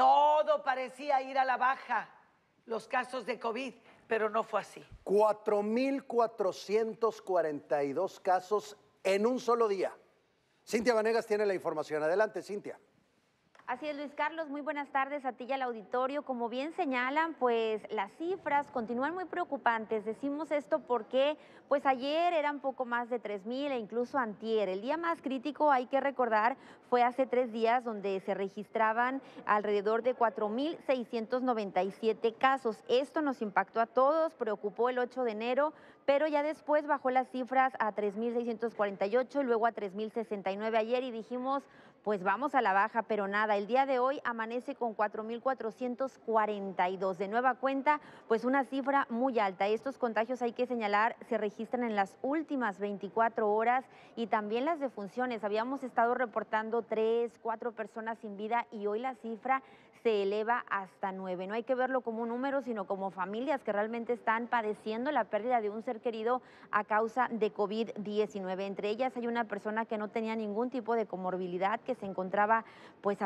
Todo parecía ir a la baja, los casos de COVID, pero no fue así. 4.442 casos en un solo día. Cintia Vanegas tiene la información. Adelante, Cintia. Así es, Luis Carlos, muy buenas tardes a ti y al auditorio. Como bien señalan, pues las cifras continúan muy preocupantes. Decimos esto porque pues ayer eran poco más de 3.000 e incluso antier. El día más crítico, hay que recordar, fue hace tres días donde se registraban alrededor de 4.697 casos. Esto nos impactó a todos, preocupó el 8 de enero, pero ya después bajó las cifras a 3.648 y luego a 3.069 ayer y dijimos pues vamos a la baja, pero nada, el día de hoy amanece con 4.442. De nueva cuenta, pues una cifra muy alta. Estos contagios, hay que señalar, se registran en las últimas 24 horas y también las defunciones. Habíamos estado reportando tres, cuatro personas sin vida y hoy la cifra se eleva hasta nueve. No hay que verlo como un número, sino como familias que realmente están padeciendo la pérdida de un ser querido a causa de COVID-19. Entre ellas hay una persona que no tenía ningún tipo de comorbilidad, que se encontraba pues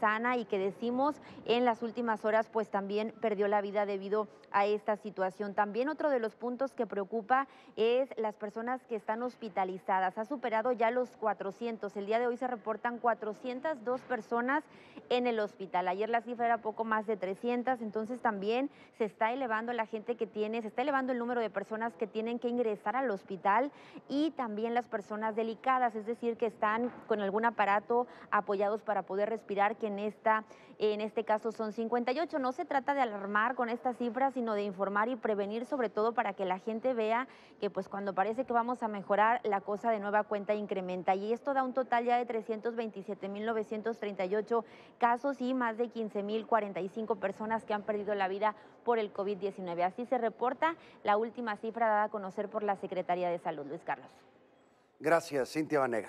sana y que decimos en las últimas horas pues también perdió la vida debido a esta situación. También otro de los puntos que preocupa es las personas que están hospitalizadas. Ha superado ya los 400. El día de hoy se reportan 402 personas en el hospital. Ayer la cifra era poco más de 300, entonces también se está elevando la gente que tiene, se está elevando el número de personas que tienen que ingresar al hospital y también las personas delicadas, es decir, que están con algún aparato apoyados para poder respirar, que en, esta, en este caso son 58. No se trata de alarmar con estas cifras, sino de informar y prevenir, sobre todo para que la gente vea que pues cuando parece que vamos a mejorar, la cosa de nueva cuenta incrementa. Y esto da un total ya de 327.938 casos y más de 15.045 personas que han perdido la vida por el COVID-19. Así se reporta la última cifra dada a conocer por la Secretaría de Salud. Luis Carlos. Gracias, Cintia Vanegas.